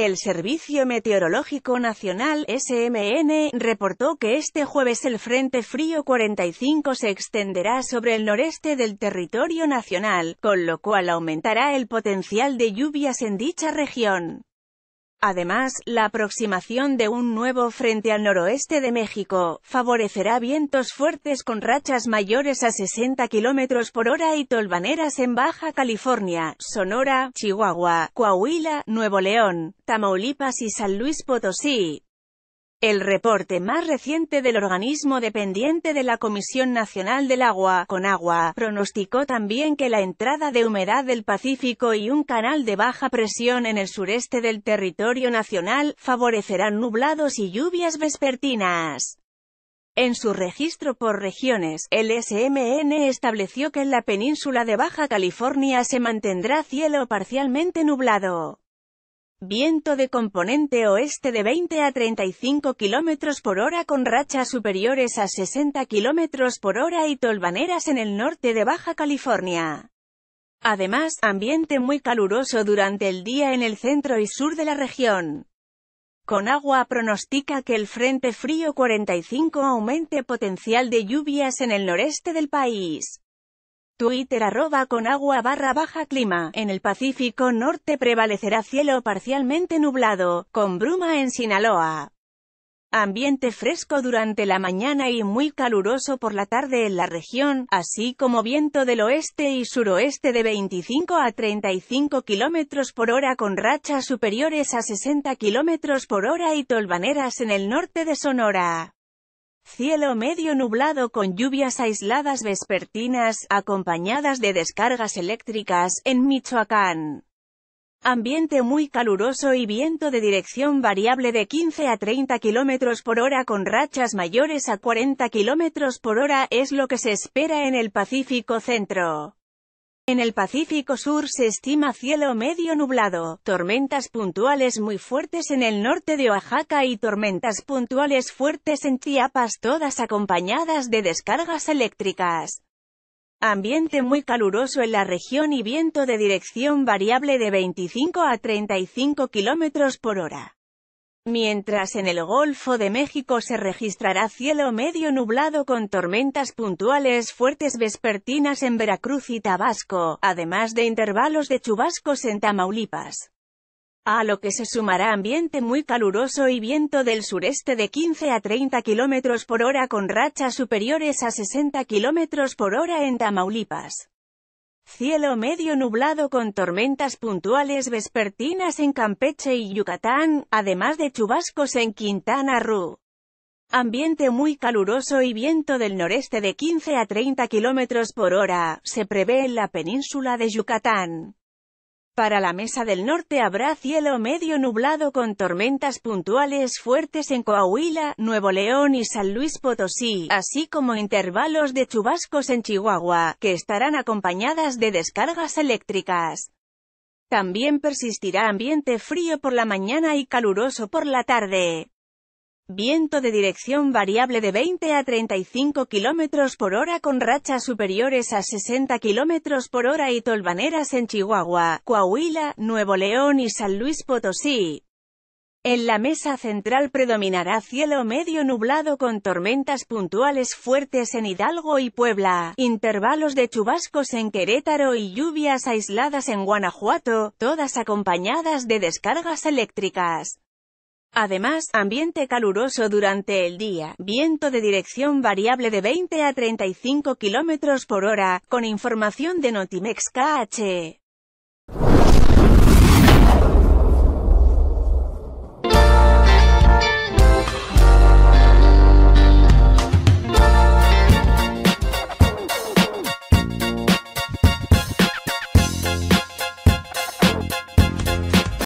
El Servicio Meteorológico Nacional, SMN, reportó que este jueves el Frente Frío 45 se extenderá sobre el noreste del territorio nacional, con lo cual aumentará el potencial de lluvias en dicha región. Además, la aproximación de un nuevo frente al noroeste de México, favorecerá vientos fuertes con rachas mayores a 60 km por hora y tolvaneras en Baja California, Sonora, Chihuahua, Coahuila, Nuevo León, Tamaulipas y San Luis Potosí. El reporte más reciente del organismo dependiente de la Comisión Nacional del Agua, Conagua, pronosticó también que la entrada de humedad del Pacífico y un canal de baja presión en el sureste del territorio nacional, favorecerán nublados y lluvias vespertinas. En su registro por regiones, el SMN estableció que en la península de Baja California se mantendrá cielo parcialmente nublado. Viento de componente oeste de 20 a 35 km por hora con rachas superiores a 60 km por hora y tolvaneras en el norte de Baja California. Además, ambiente muy caluroso durante el día en el centro y sur de la región. Conagua pronostica que el Frente Frío 45 aumente potencial de lluvias en el noreste del país. Twitter arroba con agua barra baja clima. En el Pacífico Norte prevalecerá cielo parcialmente nublado, con bruma en Sinaloa. Ambiente fresco durante la mañana y muy caluroso por la tarde en la región, así como viento del oeste y suroeste de 25 a 35 km por hora con rachas superiores a 60 km por hora y tolvaneras en el norte de Sonora. Cielo medio nublado con lluvias aisladas vespertinas, acompañadas de descargas eléctricas, en Michoacán. Ambiente muy caluroso y viento de dirección variable de 15 a 30 km por hora con rachas mayores a 40 km por hora es lo que se espera en el Pacífico Centro. En el Pacífico Sur se estima cielo medio nublado, tormentas puntuales muy fuertes en el norte de Oaxaca y tormentas puntuales fuertes en Chiapas todas acompañadas de descargas eléctricas. Ambiente muy caluroso en la región y viento de dirección variable de 25 a 35 km por hora. Mientras en el Golfo de México se registrará cielo medio nublado con tormentas puntuales fuertes vespertinas en Veracruz y Tabasco, además de intervalos de chubascos en Tamaulipas. A lo que se sumará ambiente muy caluroso y viento del sureste de 15 a 30 km por hora con rachas superiores a 60 km por hora en Tamaulipas. Cielo medio nublado con tormentas puntuales vespertinas en Campeche y Yucatán, además de chubascos en Quintana Roo. Ambiente muy caluroso y viento del noreste de 15 a 30 km por hora, se prevé en la península de Yucatán. Para la mesa del norte habrá cielo medio nublado con tormentas puntuales fuertes en Coahuila, Nuevo León y San Luis Potosí, así como intervalos de chubascos en Chihuahua, que estarán acompañadas de descargas eléctricas. También persistirá ambiente frío por la mañana y caluroso por la tarde. Viento de dirección variable de 20 a 35 km por hora con rachas superiores a 60 km por hora y tolvaneras en Chihuahua, Coahuila, Nuevo León y San Luis Potosí. En la mesa central predominará cielo medio nublado con tormentas puntuales fuertes en Hidalgo y Puebla, intervalos de chubascos en Querétaro y lluvias aisladas en Guanajuato, todas acompañadas de descargas eléctricas. Además, ambiente caluroso durante el día, viento de dirección variable de 20 a 35 km por hora, con información de Notimex KH.